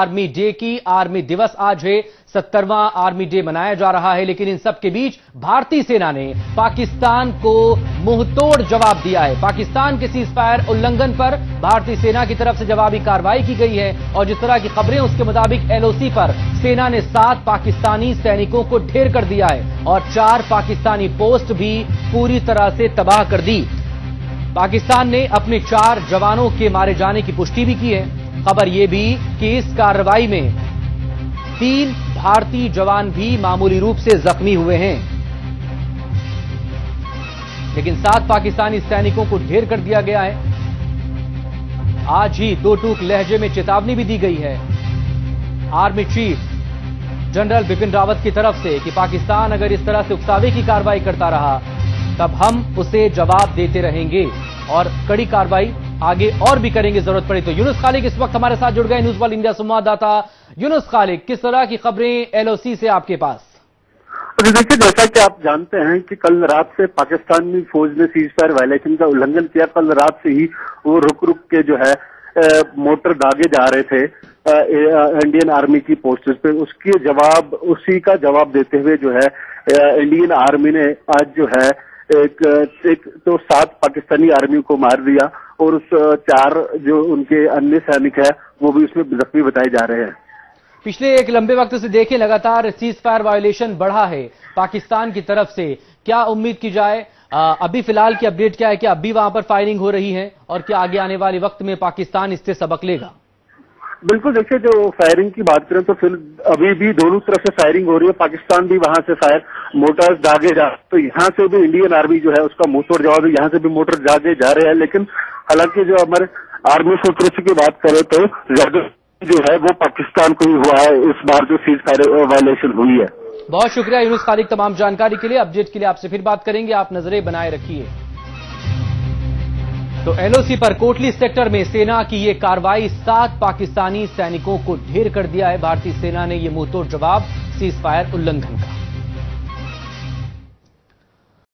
Army day کی army دیوس آج ہے۔ سترواں آرمی ڈے منایا جا رہا ہے، لیکن ان سب کے بیچ بھارتی سینہ نے پاکستان کو توڑ جواب دیا ہے۔ پاکستان کے سیز فائر النگن پر بھارتی سینا کی طرف سے جوابی کاروائی کی گئی ہے اور جس طرح کی خبریں اس کے مطابق ایل او سی پر سینہ نے سات پاکستانی سینکوں کو ڈھیر کر دیا ہے اور چار پاکستانی پوسٹ بھی پوری طرح سے تباہ کر دی۔ پاکستان نے اپنے چار جوانوں کے مارے جانے کی پشٹی بھی کی ہے۔ خبر یہ بھی کہ اس کارروائی میں تین بھارتی جوان بھی معمولی روپ سے زخمی ہوئے ہیں۔ لیکن سات پاکستانی سینکوں کو ڈھیر کر دیا گیا ہے۔ آج ہی دو ٹوک لہجے میں چتابنی بھی دی گئی ہے۔ Army chief general Bipin Rawat کی طرف سے کہ پاکستان اگر اس طرح سے اکساوے کی کاروائی کرتا رہا، تب ہم اسے جواب دیتے رہیں گے اور کڑی کاروائی آگے اور بھی کریں گے ضرورت پڑی تو یونس خالق اس وقت ہمارے ساتھ جڑ گئے نیوز وال انڈیا سنواداتا یونس خالق، کس طرح کی خبریں ایل او سی سے آپ کے پاس؟ دیکھیے، جیسا کہ آپ جانتے ہیں کہ کل رات سے پاکستانی فوج نے سیز فائر وائلشن کا النگھن کیا۔ کل رات سے ہی وہ رک رک کے جو ہے موٹر داغے جا رہے تھے انڈین آرمی کی پوسٹز پہ۔ اس کے جواب، اسی کا جواب دیتے ہوئے جو ہے انڈین آرمی نے آج جو ہے، ایک تو سات پاکستانی آرمی کو مار دیا۔ اور اس چار جو ان کے انی سینک ہے وہ بھی اس میں زخمی بتائے جا رہے ہیں۔ پچھلے ایک لمبے وقت سے دیکھیں، لگاتار سیز فائر وائلیشن بڑھا ہے۔ پاکستان کی طرف سے کیا امید کی جائے؟ ابھی فی الحال کی اپڈیٹ کیا ہے کہ ابھی وہاں پر فائرنگ ہو رہی ہے اور کیا آگے آنے والے وقت میں پاکستان اس سے سبق لے گا؟ بالکل دیکھیں جو فائرنگ کی بات کریں تو پھر ابھی بھی دونوں طرف سے فائرنگ ہو رہی ہے۔ پاکستان بھی وہاں سے فائر موٹرز داغے جا تو یہاں سے بھی انڈین آرمی جو ہے، اس کا موٹر جواب یہاں سے بھی موٹر داغے جا رہے ہیں۔ لیکن حالانکہ جو ہمارے آرمی سیکورٹی کی بات کریں تو زیادہ جو ہے، وہ پاکستان کو ہی ہوا ہے۔ اس بار جو سیز فائر وائلیشن ہوئی ہے۔ بہت شکریہ یونس خالق، تمام جانکاری کے لیے۔ اپڈیٹ کے لیے آپ سے پھر بات کریں گے۔ آپ نظریں بنائے رکھیے۔ تو این او سی پر کوٹلی سیکٹر میں سینہ کی یہ کاروائی سات پاکستانی سینکوں کو ڈھیر کر دیا ہے۔ بھارتی سینا نے یہ موتور جواب سیز فائر اللنگھن کا۔